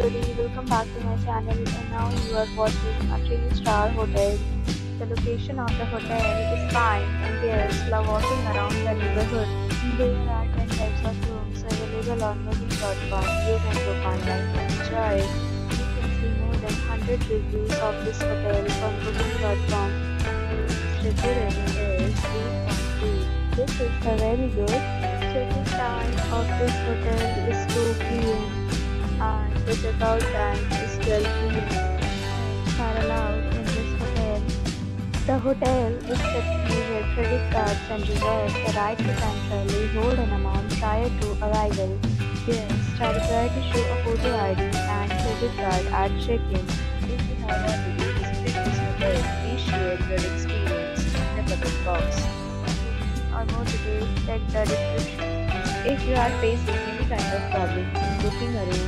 everybody, welcome back to my channel and now you are watching a 3-star hotel. The location of the hotel is fine and guests love walking around the neighborhood. There are 10 types of rooms available on booking.com. You can book online and enjoy. You can see more than 100 reviews of this hotel from booking.com. Review rating is 8.2. This is a very good. Check-in time of this hotel is 2 p.m and checkout time is 12 p.m. Pets are in this hotel. The hotel accepts major credit cards and reserves the right to temporarily hold an amount prior to arrival. Guests are required to show a photo ID and credit card at check-in. If you have already visited this hotel, please share your experience in the comment box. For more details, check the description. If you are facing any kind of problem in booking a room